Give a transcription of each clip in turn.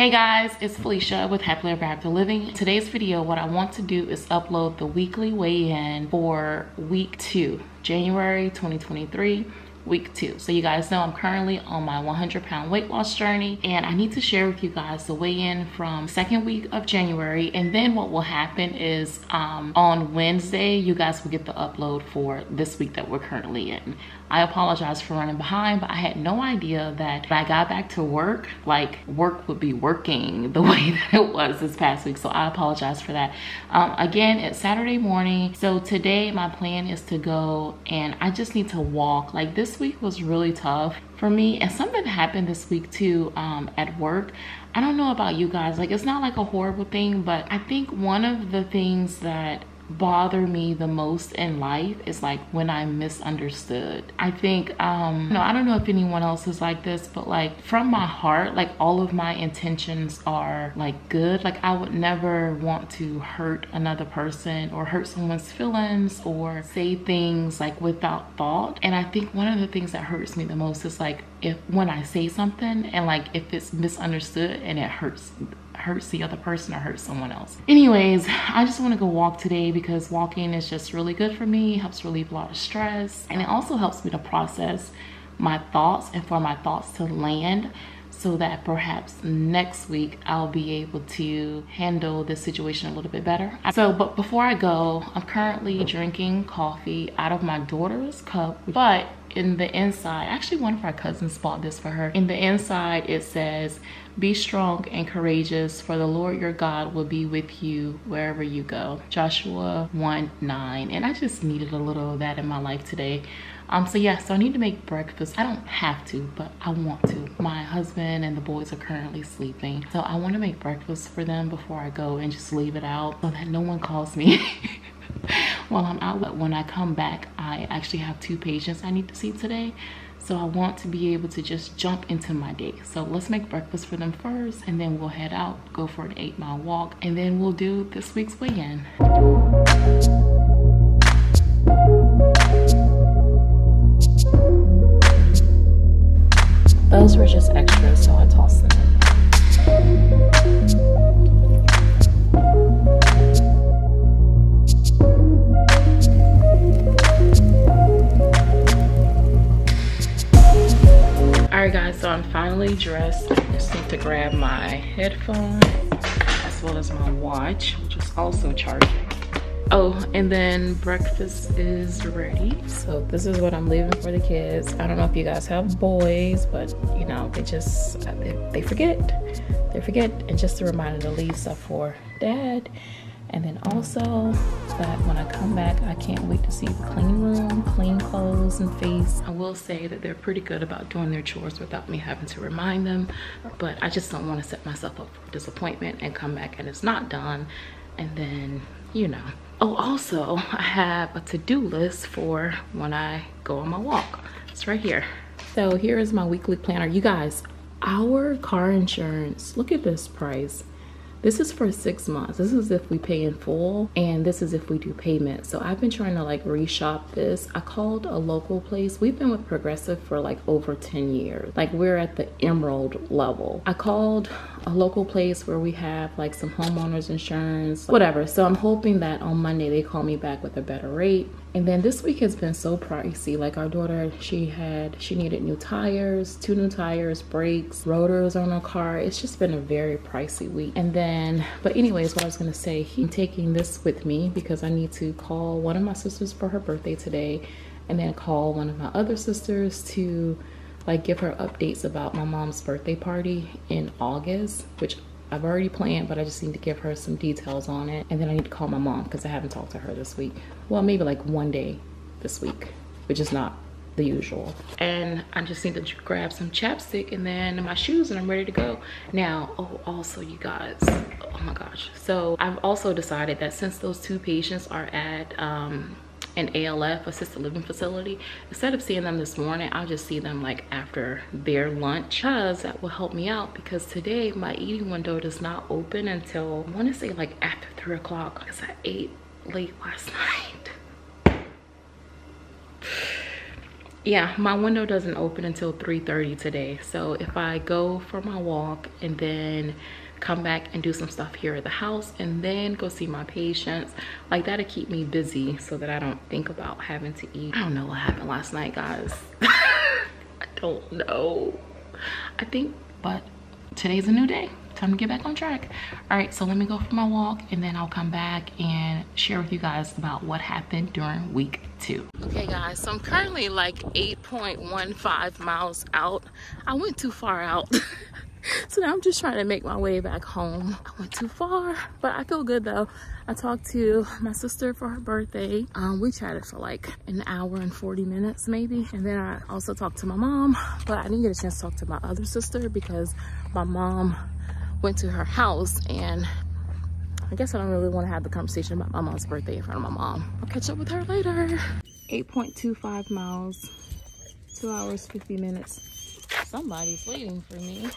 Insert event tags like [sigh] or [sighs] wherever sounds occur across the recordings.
Hey guys, it's Felicia with Happily Ever After Living. Today's video, what I want to do is upload the weekly weigh-in for week two, January 2023 week two. So you guys know I'm currently on my 100 pound weight loss journey and I need to share with you guys the weigh-in from second week of January. And then what will happen is um, on Wednesday, you guys will get the upload for this week that we're currently in. I apologize for running behind, but I had no idea that when I got back to work, like work would be working [laughs] the way that it was this past week. So I apologize for that. Um, again, it's Saturday morning. So today my plan is to go and I just need to walk. Like this week was really tough for me. And something happened this week too um, at work. I don't know about you guys, like it's not like a horrible thing, but I think one of the things that bother me the most in life is like when I'm misunderstood. I think, um, no, I don't know if anyone else is like this, but like from my heart, like all of my intentions are like good. Like I would never want to hurt another person or hurt someone's feelings or say things like without thought. And I think one of the things that hurts me the most is like if when I say something and like if it's misunderstood and it hurts hurts the other person or hurts someone else. Anyways, I just want to go walk today because walking is just really good for me, helps relieve a lot of stress, and it also helps me to process my thoughts and for my thoughts to land so that perhaps next week I'll be able to handle this situation a little bit better. So, but before I go, I'm currently drinking coffee out of my daughter's cup, but in the inside, actually one of our cousins bought this for her. In the inside, it says, be strong and courageous, for the Lord your God will be with you wherever you go. Joshua 1 9. And I just needed a little of that in my life today. Um, so yeah, so I need to make breakfast. I don't have to, but I want to. My husband and the boys are currently sleeping. So I want to make breakfast for them before I go and just leave it out so that no one calls me [laughs] while I'm out. But when I come back, I actually have two patients I need to see today. So I want to be able to just jump into my day. So let's make breakfast for them first and then we'll head out, go for an eight mile walk, and then we'll do this week's weigh-in. Those were just extras, so I tossed them Alright guys, so I'm finally dressed. I just need to grab my headphones as well as my watch, which is also charging. Oh, and then breakfast is ready. So this is what I'm leaving for the kids. I don't know if you guys have boys, but you know, they just, they, they forget. They forget. And just a reminder to leave stuff for dad. And then also that when I come back, I can't wait to see the clean room, clean clothes and face. I will say that they're pretty good about doing their chores without me having to remind them, but I just don't want to set myself up for disappointment and come back and it's not done. And then, you know, Oh, also, I have a to-do list for when I go on my walk. It's right here. So here is my weekly planner. You guys, our car insurance, look at this price. This is for six months. This is if we pay in full and this is if we do payment. So I've been trying to like reshop this. I called a local place. We've been with Progressive for like over 10 years. Like we're at the emerald level. I called a local place where we have like some homeowners insurance, whatever. So I'm hoping that on Monday they call me back with a better rate. And then this week has been so pricey. Like our daughter, she had, she needed new tires, two new tires, brakes, rotors on her car. It's just been a very pricey week. And then, but anyways, what I was gonna say, I'm taking this with me because I need to call one of my sisters for her birthday today and then call one of my other sisters to like give her updates about my mom's birthday party in August, which I've already planned, but I just need to give her some details on it. And then I need to call my mom because I haven't talked to her this week. Well, maybe like one day this week, which is not the usual. And I just need to grab some chapstick and then my shoes and I'm ready to go. Now, oh, also you guys, oh my gosh. So I've also decided that since those two patients are at, um, an ALF, assisted living facility, instead of seeing them this morning, I'll just see them like after their lunch because that will help me out because today my eating window does not open until I want to say like after three o'clock because I ate late last [laughs] night. yeah my window doesn't open until 3:30 today so if i go for my walk and then come back and do some stuff here at the house and then go see my patients. Like that'll keep me busy so that i don't think about having to eat. I don't know what happened last night guys. [laughs] I don't know. I think but today's a new day. Time to get back on track. All right so let me go for my walk and then i'll come back and share with you guys about what happened during week two. Okay guys so i'm currently like 8.15 miles out. I went too far out [laughs] [laughs] so now I'm just trying to make my way back home. I went too far, but I feel good though. I talked to my sister for her birthday. Um, we chatted for like an hour and 40 minutes maybe. And then I also talked to my mom, but I didn't get a chance to talk to my other sister because my mom went to her house and I guess I don't really want to have the conversation about my mom's birthday in front of my mom. I'll catch up with her later. 8.25 miles, two hours, 50 minutes. Somebody's waiting for me.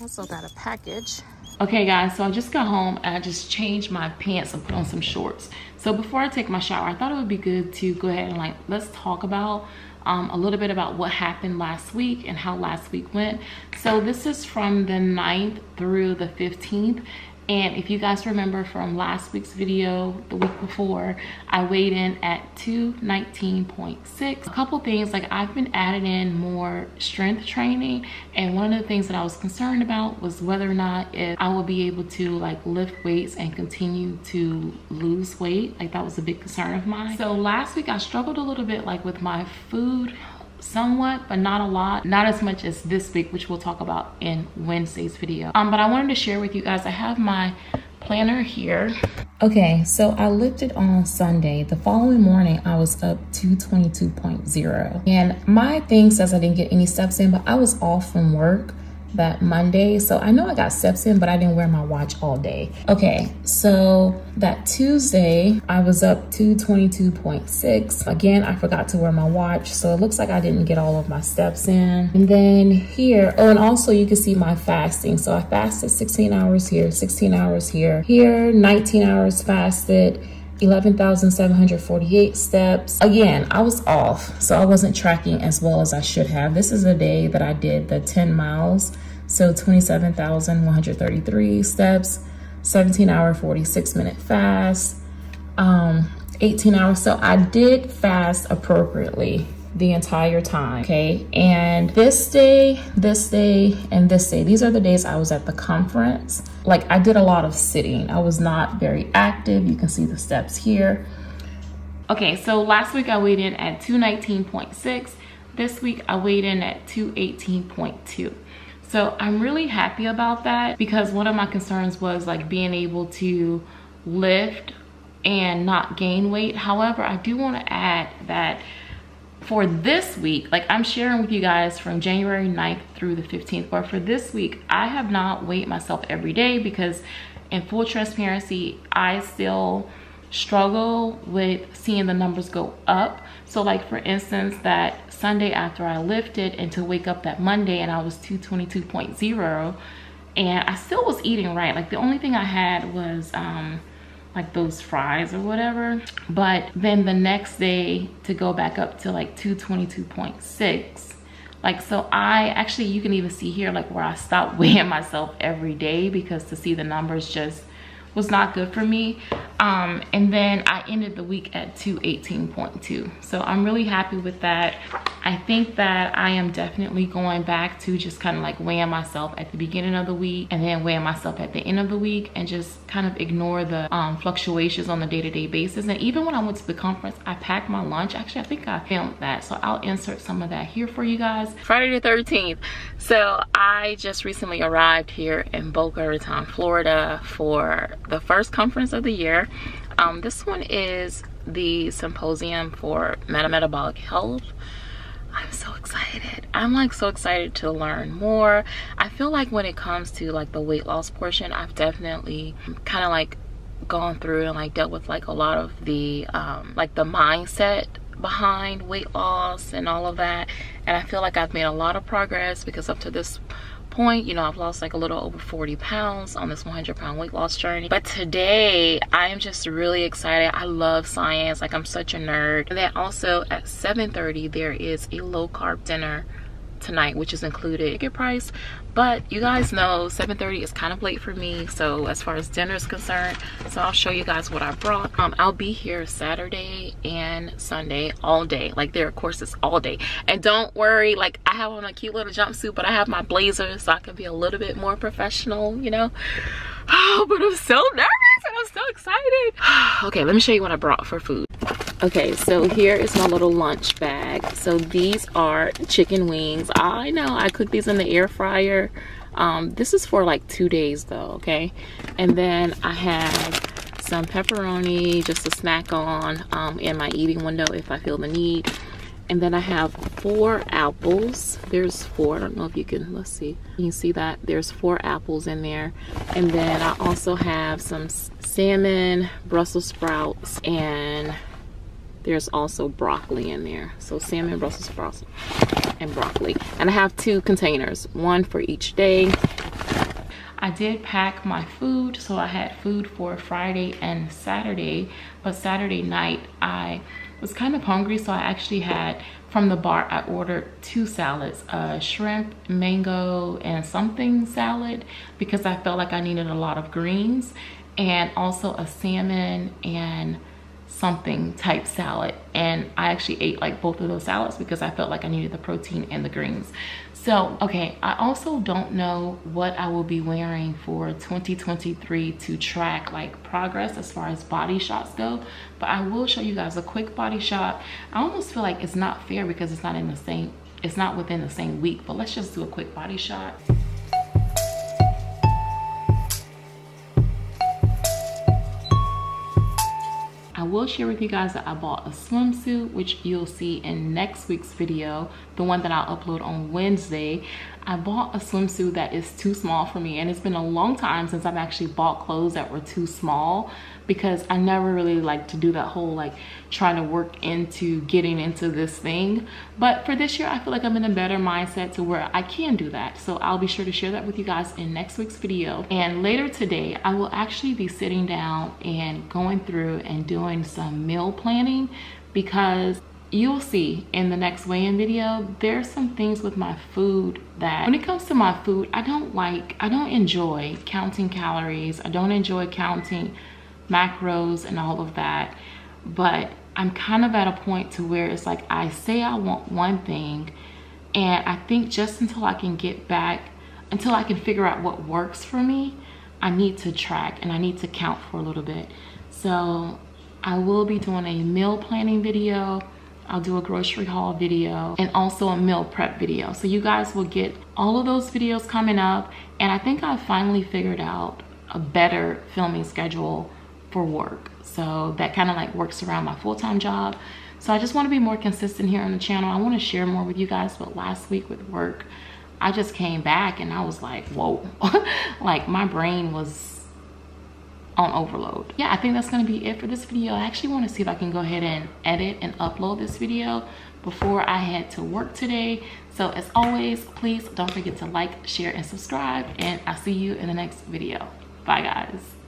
Also got a package. Okay guys, so I just got home and I just changed my pants and put on some shorts. So before I take my shower, I thought it would be good to go ahead and like, let's talk about um, a little bit about what happened last week and how last week went. So this is from the 9th through the 15th and if you guys remember from last week's video, the week before, I weighed in at 219.6. A couple things, like I've been adding in more strength training. And one of the things that I was concerned about was whether or not if I would be able to like lift weights and continue to lose weight. Like that was a big concern of mine. So last week I struggled a little bit like with my food somewhat but not a lot. Not as much as this week which we'll talk about in wednesday's video. Um but i wanted to share with you guys i have my planner here. Okay so i lifted on sunday. The following morning i was up to 22.0 and my thing says i didn't get any steps in but i was off from work that Monday. So I know I got steps in, but I didn't wear my watch all day. Okay, so that Tuesday, I was up to 22.6. Again, I forgot to wear my watch. So it looks like I didn't get all of my steps in. And then here, oh, and also you can see my fasting. So I fasted 16 hours here, 16 hours here. Here, 19 hours fasted. 11,748 steps. Again, I was off, so I wasn't tracking as well as I should have. This is a day that I did the 10 miles, so 27,133 steps, 17 hour, 46 minute fast, um, 18 hours. So I did fast appropriately the entire time, okay? And this day, this day, and this day, these are the days I was at the conference. Like I did a lot of sitting. I was not very active. You can see the steps here. Okay, so last week I weighed in at 219.6. This week I weighed in at 218.2. So I'm really happy about that because one of my concerns was like being able to lift and not gain weight. However, I do want to add that for this week, like I'm sharing with you guys from January 9th through the 15th, but for this week, I have not weighed myself every day because in full transparency, I still struggle with seeing the numbers go up. So like for instance, that Sunday after I lifted and to wake up that Monday and I was 222.0 and I still was eating right. Like the only thing I had was um, like those fries or whatever. But then the next day to go back up to like 222.6. Like, so I actually, you can even see here like where I stopped [laughs] weighing myself every day because to see the numbers just was not good for me. Um, and then I ended the week at 218.2. So I'm really happy with that. I think that I am definitely going back to just kind of like weighing myself at the beginning of the week and then weighing myself at the end of the week and just kind of ignore the um, fluctuations on the day-to-day -day basis. And even when I went to the conference, I packed my lunch. Actually, I think I filmed that. So I'll insert some of that here for you guys. Friday the 13th. So I just recently arrived here in Boca Raton, Florida for the first conference of the year. Um, this one is the symposium for metametabolic health. I'm so excited. I'm like so excited to learn more. I feel like when it comes to like the weight loss portion, I've definitely kind of like gone through and like dealt with like a lot of the um, like the mindset behind weight loss and all of that and I feel like I've made a lot of progress because up to this point you know I've lost like a little over 40 pounds on this 100 pound weight loss journey. But today I am just really excited. I love science. Like I'm such a nerd. And then also at 7:30 there is a low carb dinner tonight which is included. Ticket price. But you guys know 7:30 is kind of late for me. So as far as dinner is concerned so i'll show you guys what i brought. Um i'll be here saturday and sunday all day. Like there are courses all day. And don't worry like i have on a cute little jumpsuit but i have my blazer so i can be a little bit more professional you know? Oh [sighs] but i'm so nervous and i'm so excited. [sighs] Okay let me show you what i brought for food okay so here is my little lunch bag. So these are chicken wings. I know i cooked these in the air fryer. Um, this is for like two days though okay? And then i have some pepperoni just to snack on um, in my eating window if i feel the need. And then I have four apples. There's four. I don't know if you can let's see. You can see that there's four apples in there. And then I also have some salmon Brussels sprouts and there's also broccoli in there. So salmon brussels sprouts and broccoli. And i have two containers one for each day. I did pack my food so I had food for Friday and Saturday. But Saturday night I was kind of hungry so I actually had from the bar I ordered two salads a shrimp mango and something salad because I felt like I needed a lot of greens. And also a salmon and something type salad and I actually ate like both of those salads because I felt like I needed the protein and the greens. So, okay, I also don't know what I will be wearing for 2023 to track like progress as far as body shots go, but I will show you guys a quick body shot. I almost feel like it's not fair because it's not in the same, it's not within the same week, but let's just do a quick body shot. Will share with you guys that I bought a swimsuit, which you'll see in next week's video, the one that I'll upload on Wednesday. I bought a swimsuit that is too small for me and it's been a long time since I've actually bought clothes that were too small because I never really like to do that whole like trying to work into getting into this thing. But for this year, I feel like I'm in a better mindset to where I can do that. So I'll be sure to share that with you guys in next week's video. And later today, I will actually be sitting down and going through and doing some meal planning because you'll see in the next weigh-in video there's some things with my food that when it comes to my food i don't like i don't enjoy counting calories. I don't enjoy counting macros and all of that. But i'm kind of at a point to where it's like i say i want one thing and i think just until i can get back until i can figure out what works for me i need to track and i need to count for a little bit. So i will be doing a meal planning video I'll do a grocery haul video and also a meal prep video. So you guys will get all of those videos coming up. And I think I finally figured out a better filming schedule for work. So that kind of like works around my full-time job. So I just want to be more consistent here on the channel. I want to share more with you guys, but last week with work, I just came back and I was like, whoa, [laughs] like my brain was on overload. Yeah, I think that's gonna be it for this video. I actually wanna see if I can go ahead and edit and upload this video before I head to work today. So as always, please don't forget to like, share, and subscribe, and I'll see you in the next video. Bye guys.